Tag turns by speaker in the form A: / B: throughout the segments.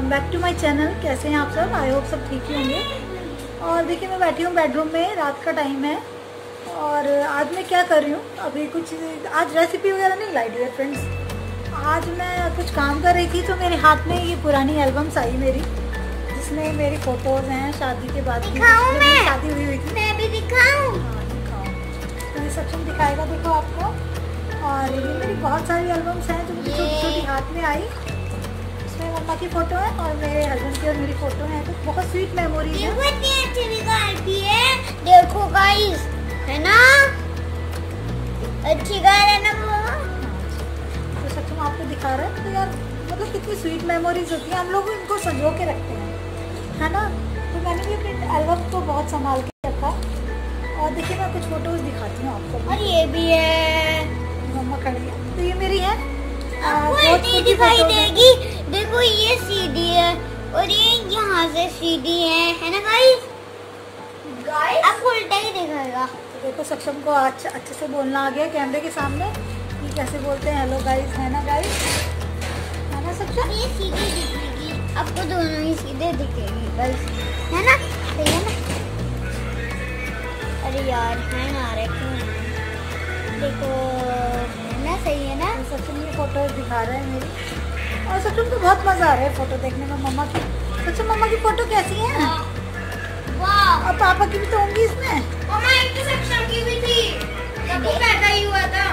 A: Welcome back to my channel कैसे हैं आप सब? आई होप सब ठीक ही होंगे। और देखिए मैं बैठी हूँ बेडरूम में रात का टाइम है। और आज मैं क्या कर रही हूँ? अभी कुछ आज रेसिपी वगैरह नहीं लाई है फ्रेंड्स आज मैं कुछ काम कर रही थी तो मेरे हाथ में ये पुरानी एल्बम्स आई मेरी जिसमें मेरी फ़ोटोज़ हैं शादी के बाद की। शादी हुई हुई थी।
B: मैं भी दिखाऊँ?
A: हाँ, दिखाओ। तो ये सक्षम दिखाएगा देखो आपको। और ये मेरी बहुत सारी एल्बम्स हैं जो मुझे छोटी छोटी हाथ में आई। इसमें मम्मा की फ़ोटो है और मेरे हस्बैंड की और मेरी फ़ोटो है तो बहुत स्वीट मेमोरीज है।
B: देखो अच्छी है। गाइस है ना? अच्छी गाय है ना मम्मा
A: तो सक्षम आपको दिखा रहा है तो यार मतलब कितनी स्वीट मेमोरीज होती है। हम लोग इनको संजो के रखते हैं है ना? तो मैंने भी अपने एल्बम को बहुत संभाल के रखा। और देखिए मैं कुछ फ़ोटोज़ दिखाती हूँ आपको।
B: और ये भी है।
A: मम्मा खड़ी है। तो ये मेरी है। छोटी
B: दिखाई देगी? देखो ये सीधी है और ये यहाँ से सीधी है। है ना गाइस गाइस आपको उल्टा ही दिखाएगा
A: तो देखो सक्षम को अच्छे अच्छे से बोलना आ गया कैमरे के सामने। ये कैसे बोलते हैं? हेलो गाइस है ना गाइस है ना सक्षम?
B: ये सीधी दिखेगी। आपको दोनों ही सीधे दिखेगी गाइस है ना? सही है ना? अरे यार रहे देखो
A: दिखा रहे हैं मेरी। और सक्षम तो बहुत मज़ा आ रहा है फ़ोटो देखने में मम्मा की। सक्षम मम्मा की फ़ोटो कैसी है? और पापा की भी तो होंगी इसमें।
B: मम्मा इंटरसेक्शन की भी थी। जब पैदा ही हुआ था।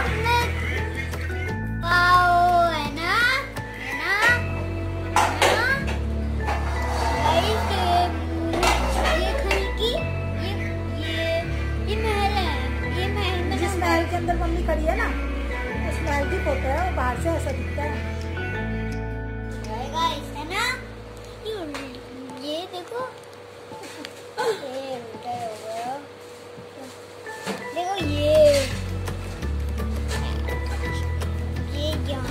B: वाओ है ना? है ना? है ना? गाइस ये ये घर की ये ये ये महल है। ये महल में
A: जिस महल के अंदर मम्मी खड़ी है ना? की फ़ोटो है और बाहर से ऐसा दिखता है।
B: ना? ये ये देखो। ये उल्टा हो गया। देखो ये। ये यहाँ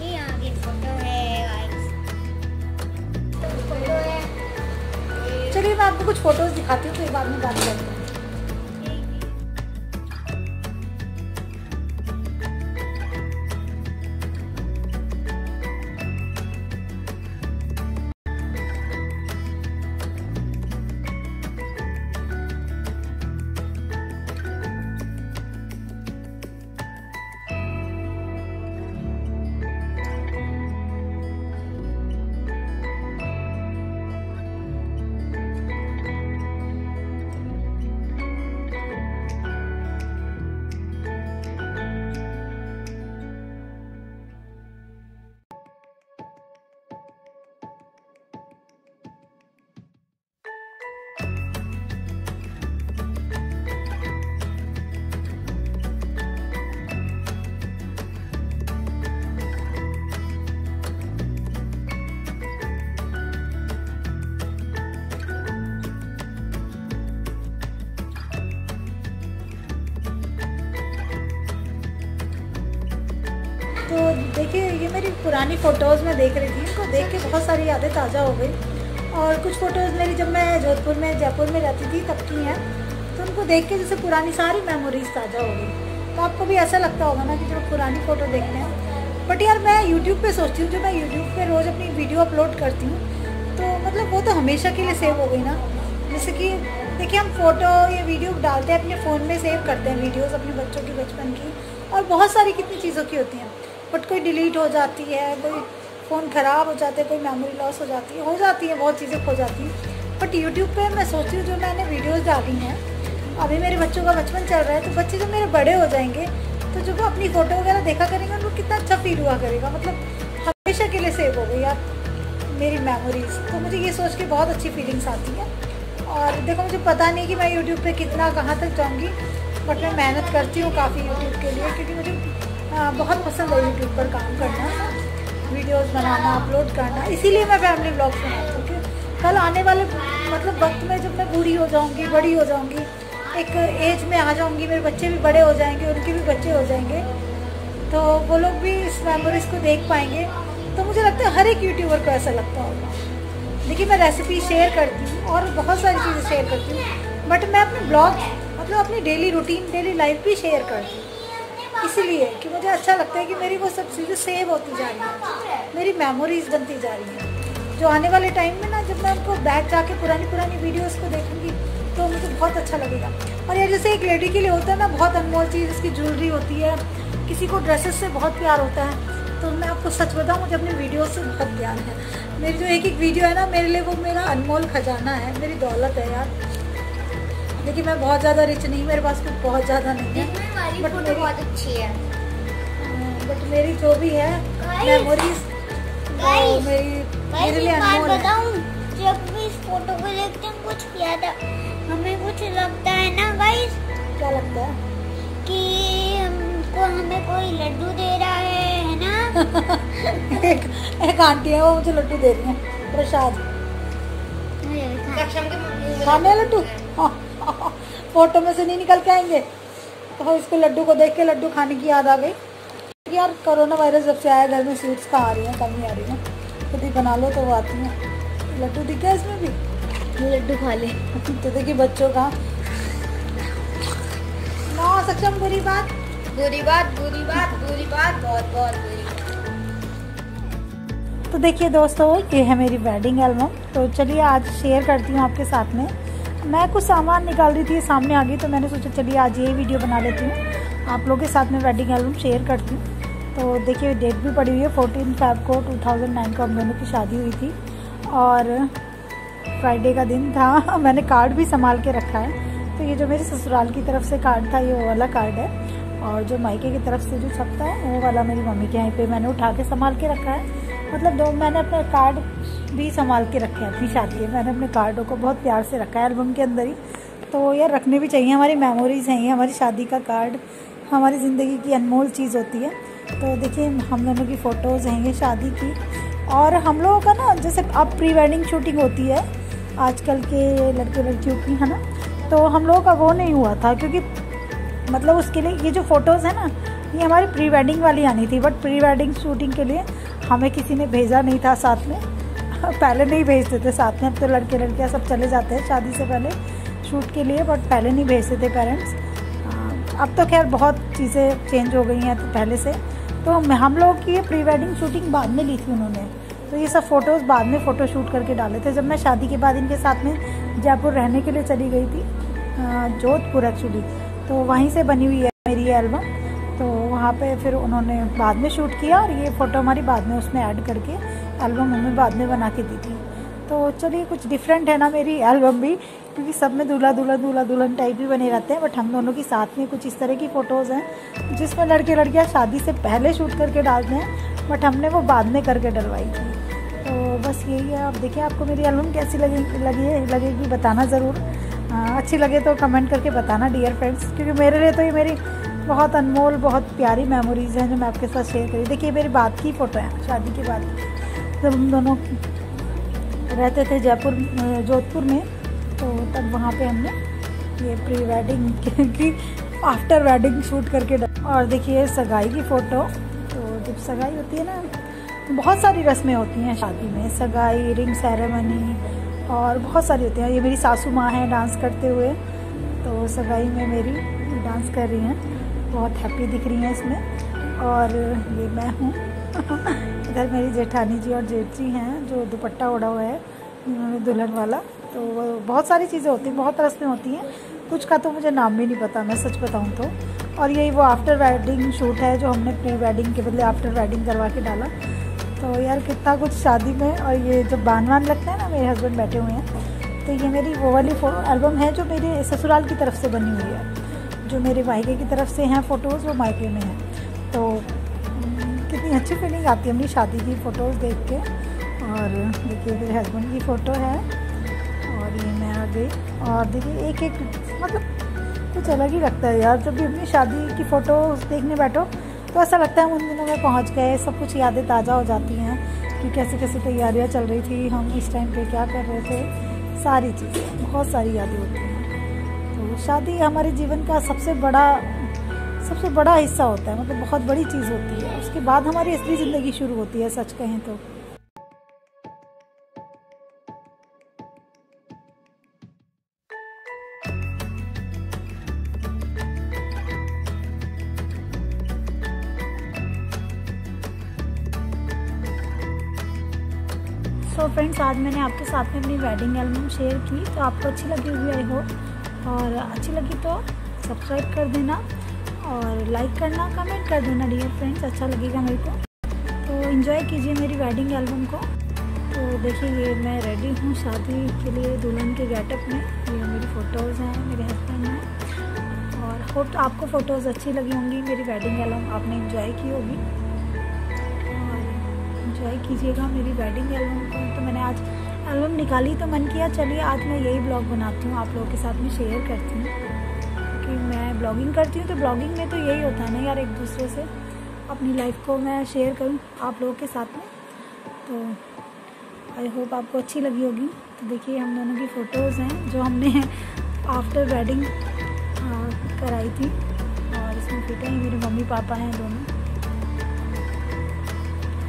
B: ये यहाँ की फ़ोटो है गाइस फ़ोटो है।
A: चलिए मैं आपको कुछ फ़ोटोज़ दिखाती हूँ फिर बाद में बात करते हैं। देखिए ये मेरी पुरानी फ़ोटोज़ में देख रही थी, इनको देख के बहुत सारी यादें ताज़ा हो गई। और कुछ फ़ोटोज़ मेरी जब मैं जोधपुर में, जयपुर में रहती थी, तब की हैं तो उनको देख के जैसे पुरानी सारी मेमोरीज ताज़ा हो गई। तो आपको भी ऐसा लगता होगा ना कि जब पुरानी फ़ोटो देखते हैं। बट यार मैं यूट्यूब पे सोचती हूँ जो मैं यूट्यूब पे रोज़ अपनी वीडियो अपलोड करती हूँ तो मतलब वो तो हमेशा के लिए सेव हो गई ना। जैसे कि देखिए हम फ़ोटो या वीडियो डालते हैं, अपने फ़ोन में सेव करते हैं वीडियोज़ अपने बच्चों की बचपन की, और बहुत सारी कितनी चीज़ों की होती हैं। बट कोई डिलीट हो जाती है, कोई फ़ोन ख़राब हो जाता है, कोई मेमोरी लॉस हो जाती है, हो जाती है, बहुत चीज़ें खो जाती हैं। बट यूट्यूब पे मैं सोचती हूँ, जो मैंने वीडियोस डाली हैं, अभी मेरे बच्चों का बचपन चल रहा है तो बच्चे जब मेरे बड़े हो जाएँगे तो जब वो अपनी फ़ोटो वगैरह देखा करेंगे, उनको कितना अच्छा फील हुआ करेगा। मतलब हमेशा के लिए सेव हो गई यार मेरी मेमोरीज तो मुझे ये सोच के बहुत अच्छी फीलिंग्स आती है। और देखो, मुझे पता नहीं कि मैं यूट्यूब पे कितना, कहाँ तक जाऊँगी बट मैं मेहनत करती हूँ काफ़ी यूट्यूब के लिए, क्योंकि मुझे बहुत पसंद है यूट्यूब पर काम करना वीडियोस बनाना अपलोड करना। इसीलिए मैं फैमिली ब्लॉग्स बनाती हूँ, क्योंकि कल आने वाले मतलब वक्त में जब मैं बूढ़ी हो जाऊँगी, बड़ी हो जाऊँगी, एक एज में आ जाऊँगी, मेरे बच्चे भी बड़े हो जाएँगे उनके भी बच्चे हो जाएँगे तो वो लोग भी इस मेमोरीज को देख पाएँगे। तो मुझे लगता है हर एक यूट्यूबर को ऐसा लगता होगा। देखिए, मैं रेसिपी शेयर करती हूँ और बहुत सारी चीज़ें शेयर करती हूँ बट मैं अपने ब्लॉग मतलब अपनी डेली रूटीन डेली लाइफ भी शेयर करती हूँ। इसीलिए कि मुझे अच्छा लगता है कि मेरी वो सब चीज़ें सेव होती जा रही हैं। मेरी मेमोरीज बनती जा रही हैं। जो आने वाले टाइम में ना, जब मैं उनको बैक जाके पुरानी पुरानी वीडियोस को देखूँगी तो मुझे बहुत अच्छा लगेगा। और ये जैसे एक लेडी के लिए होता है ना, बहुत अनमोल चीज़ उसकी ज्वेलरी होती है, किसी को ड्रेसेस से बहुत प्यार होता है तो मैं आपको सच बताऊँ, मुझे अपनी वीडियो से बहुत प्यार है। मेरी जो एक एक वीडियो है ना, मेरे लिए वो मेरा अनमोल खजाना है, मेरी दौलत है यार। लेकिन मैं बहुत ज़्यादा रिच नहीं, मेरे पास कुछ बहुत ज़्यादा नहीं है।
B: देखने फ़ोटो
A: मेरी-
B: बहुत अच्छी है।
A: बट मेरी जो भी है मेमोरीज मेरी मेरे लिए अनमोल
B: बताऊँ जब भी इस फ़ोटो को देखते हैं कुछ याद हमें कुछ लगता है ना गाइस
A: क्या लगता है?
B: कि हमको हमें कोई लड्डू दे रहा है है ना?
A: एक एक आंटी है वो मुझे लड्डू दे रही है प्रसाद।
C: में
A: खाने लड्डू? फ़ोटो में से नहीं निकल के आएँगे। तो इसको लड्डू को देख के लड्डू खाने की याद आ गई। यार कोरोना वायरस जब से आया घर में स्वीट्स कहाँ आ रही हैं कम आ रही हैं। खुद ही बना लो तो वो आती हैं। लड्डू दिख गया इसमें भी?
B: लड्डू खा ले।
A: तो देखिए बच्चों का। ना सक्षम बुरी बात?
C: बुरी बात बुरी बात बुरी बात बहुत बहुत बुरी
A: तो देखिए दोस्तों ये है मेरी वेडिंग एल्बम तो चलिए आज शेयर करती हूँ आपके साथ में। मैं कुछ सामान निकाल रही थी सामने आ गई तो मैंने सोचा चलिए आज ये वीडियो बना लेती हूँ। आप लोगों के साथ में वेडिंग एल्बम शेयर करती हूँ। तो देखिए डेट भी पड़ी हुई है फोर्टीन फेब को 2009 को हम दोनों की शादी हुई थी। और फ्राइडे का दिन था, मैंने कार्ड भी संभाल के रखा है। तो ये जो मेरे ससुराल की तरफ़ से कार्ड था, ये वो वाला कार्ड है। और जो मायके की तरफ़ से जो छपता है, वो वाला मेरी मम्मी के यहाँ पे मैंने उठा के संभाल के रखा है। मतलब दो, मैंने अपना कार्ड भी संभाल के रखे हैं, अपनी शादी में मैंने अपने कार्डों को बहुत प्यार से रखा है एल्बम के अंदर ही। तो यार, रखने भी चाहिए, हमारी मेमोरीज हैं ये हमारी शादी का कार्ड, हमारी ज़िंदगी की अनमोल चीज़ होती है। तो देखिए, हम दोनों की फ़ोटोज़ हैं ये शादी की। और हम लोगों का ना, जैसे अब प्री वेडिंग शूटिंग होती है, आजकल के लड़के लड़कियों की, है ना? तो हम लोगों का वो नहीं हुआ था, क्योंकि मतलब उसके लिए ये जो फ़ोटोज़ है ना, ये हमारी प्री वेडिंग वाली आनी थी। बट प्री वेडिंग शूटिंग के लिए हमें किसी ने भेजा नहीं था साथ में। पहले नहीं भेजते थे साथ में अब तो लड़के लड़कियाँ सब चले जाते हैं शादी से पहले शूट के लिए बट पहले नहीं भेजते थे पेरेंट्स अब तो खैर बहुत चीज़ें चेंज हो गई हैं तो पहले से। तो हम लोग की ये प्री वेडिंग शूटिंग बाद में ली थी उन्होंने। तो ये सब फ़ोटोज़ बाद में फ़ोटो शूट करके डाले थे, जब मैं शादी के बाद इनके साथ में जयपुर रहने के लिए चली गई थी जोधपुर एक्चुअली तो वहीं से बनी हुई है मेरी ये एल्बम तो वहाँ पे फिर उन्होंने बाद में शूट किया और ये फ़ोटो हमारी बाद में उसमें ऐड करके एल्बम हमें बाद में बना के दी थी। तो चलिए कुछ डिफरेंट है ना मेरी एल्बम भी, क्योंकि सब में दूल्हा दूल्हा दूल्हा दुल्हन टाइप भी बने रहते हैं बट हम दोनों की साथ में कुछ इस तरह की फ़ोटोज़ हैं, जिसमें लड़के लड़कियाँ शादी से पहले शूट करके डालते हैं बट हमने वो बाद में करके डलवाई थी। तो बस यही है, आप देखिए आपको मेरी एल्बम कैसी लगी लगी है, लगेगी बताना ज़रूर। अच्छी लगे तो कमेंट करके बताना डियर फ्रेंड्स क्योंकि मेरे लिए तो ये मेरी बहुत अनमोल, बहुत प्यारी मेमोरीज हैं जो मैं आपके साथ शेयर करी। देखिए, मेरी बात की फ़ोटो है, शादी के बाद। जब हम दोनों रहते थे जयपुर जोधपुर में तो तब वहाँ पे हमने ये प्री वेडिंग की आफ्टर वेडिंग शूट करके और देखिए, सगाई की फ़ोटो तो जब सगाई होती है ना, बहुत सारी रस्में होती हैं शादी में। सगाई रिंग सेरेमनी और बहुत सारी होती हैं। ये मेरी सासू माँ हैं डांस करते हुए तो सगाई में मेरी डांस कर रही हैं। बहुत हैप्पी दिख रही हैं इसमें। और ये मैं हूँ। इधर मेरी जेठानी जी और जेठ जी हैं, जो दुपट्टा ओढ़ा हुआ है उन्होंने दुल्हन वाला। तो बहुत सारी चीज़ें होती हैं, बहुत रस्में होती हैं। कुछ का तो मुझे नाम भी नहीं पता, मैं सच बताऊँ तो। और यही वो आफ्टर वेडिंग शूट है, जो हमने प्री वेडिंग के बदले आफ्टर वेडिंग करवा के डाला। तो यार, कितना कुछ शादी में, और ये जब बान वान लगता है ना, मेरे हस्बैंड बैठे हुए हैं। तो ये मेरी वो वाली एल्बम है, जो मेरे ससुराल की तरफ़ से बनी हुई है। जो मेरे मायके की तरफ़ से हैं फ़ोटोज़ वो मायके में हैं। तो कितनी अच्छी फीलिंग आती है अपनी शादी की फ़ोटोज़ देख के। और देखिए, मेरे हस्बैंड की फ़ोटो है। और ये मैं आ गई। और देखिए, एक एक मतलब कुछ अलग ही लगता है यार। जब भी अपनी शादी की फ़ोटो देखने बैठो तो ऐसा लगता है उन दिनों में पहुँच गए, सब कुछ यादें ताज़ा हो जाती हैं कि कैसे कैसे तैयारियाँ चल रही थी, हम इस टाइम पे क्या कर रहे थे। सारी चीज़ें, बहुत सारी यादें होती हैं। हूँ शादी हमारे जीवन का सबसे बड़ा सबसे बड़ा हिस्सा होता है मतलब बहुत बड़ी चीज़ होती है। उसके बाद हमारी असली ज़िंदगी शुरू होती है, सच कहें तो। सो so फ्रेंड्स आज मैंने आपके साथ में अपनी वेडिंग एल्बम शेयर की तो आपको अच्छी लगी हुई आई होप और अच्छी लगी तो सब्सक्राइब कर देना और लाइक करना कमेंट कर देना डियर फ्रेंड्स अच्छा लगेगा मेरे को। तो इन्जॉय कीजिए मेरी वेडिंग एल्बम को। तो देखिए, ये मैं रेडी हूँ शादी के लिए दुल्हन के गेटअप में। ये मेरी फ़ोटोज़ हैं, मेरे हस्बैंड हैं। और होप आपको फ़ोटोज़ अच्छी लगी होंगी, मेरी वेडिंग एल्बम आपने इन्जॉय की होगी। और इन्जॉय कीजिएगा मेरी वेडिंग एल्बम को। तो मैंने आज एल्बम निकाली तो मन किया, चलिए आज मैं यही ब्लॉग बनाती हूँ, आप लोगों के साथ में शेयर करती हूँ। क्योंकि मैं ब्लॉगिंग करती हूँ तो ब्लॉगिंग में तो यही होता है ना यार, एक दूसरे से अपनी लाइफ को मैं शेयर करूँ आप लोगों के साथ में। तो आई होप आपको अच्छी लगी होगी। तो देखिए, हम दोनों की फ़ोटोज़ हैं, जो हमने आफ्टर वेडिंग कराई थी। और इसमें फिट हैं, मेरे मम्मी पापा हैं दोनों।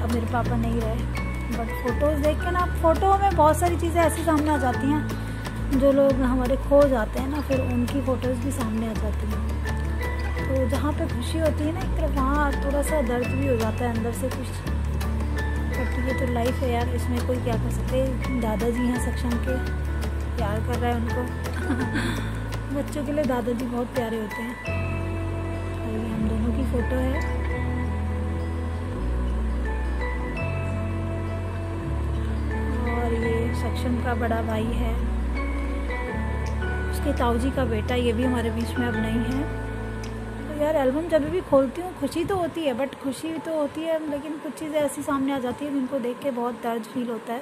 A: अब मेरे पापा नहीं रहे। बट फ़ोटोज़ देख के ना फ़ोटो में बहुत सारी चीज़ें ऐसी सामने आ जाती हैं, जो लोग हमारे खो जाते हैं ना, फिर उनकी फ़ोटोज़ भी सामने आ जाती हैं। तो जहाँ पे खुशी होती है ना, एक तरफ़ वहाँ थोड़ा सा दर्द भी हो जाता है अंदर से कुछ। बट ये तो लाइफ है यार, इसमें कोई क्या कर सकते दादाजी हैं सक्षम के, प्यार कर रहा है उनको। बच्चों के लिए दादाजी बहुत प्यारे होते हैं। तो ये हम दोनों की फ़ोटो है। सक्षम का बड़ा भाई है। उसके ताऊ का बेटा ये भी हमारे बीच में अब नहीं है। तो यार एल्बम जब भी खोलती हूँ, खुशी तो होती है बट खुशी तो होती है, लेकिन कुछ चीज़ें ऐसी सामने आ जाती है जिनको देख के बहुत दर्द फील होता है।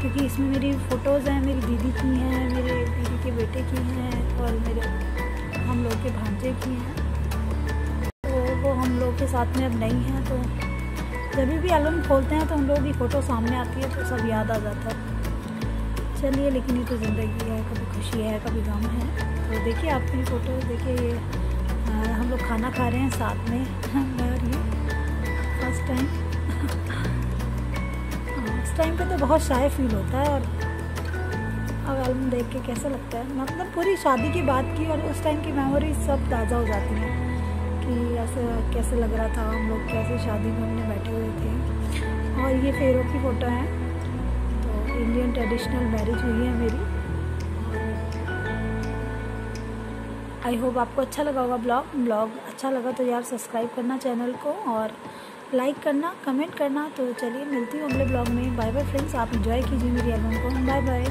A: क्योंकि इसमें मेरी फ़ोटोज़ हैं, मेरी दीदी की हैं, मेरे दीदी के बेटे की हैं, और मेरे हम लोग के भांजे की हैं। तो वो हम लोग के साथ में अब नहीं हैं तो जब भी एल्बम खोलते हैं तो उन लोगों की फ़ोटो सामने आती है तो सब याद आ जाता है। चलिए, लेकिन ये तो ज़िंदगी है, कभी खुशी है, कभी गम है। तो देखिए, आपकी फ़ोटो देखिए ये हम लोग खाना खा रहे हैं साथ में। मैं और ये फ़र्स्ट टाइम उस टाइम पे तो बहुत शाय फील होता है और अब एल्बम देख के कैसा लगता है? मतलब पूरी शादी की बात की और उस टाइम की मेमोरी सब ताज़ा हो जाती हैं। कि ऐसे कैसे लग रहा था हम लोग, कैसे शादी में हमने बैठे हुए थे। और ये फेरों की फ़ोटो है तो इंडियन ट्रेडिशनल मैरिज हुई है मेरी। आई होप आपको अच्छा लगा होगा ब्लॉग। ब्लॉग अच्छा लगा तो यार सब्सक्राइब करना चैनल को और लाइक करना कमेंट करना। तो चलिए मिलती हूँ अगले ब्लॉग में। बाय बाय फ्रेंड्स आप इंजॉय कीजिए मेरी एल्बम को। Bye bye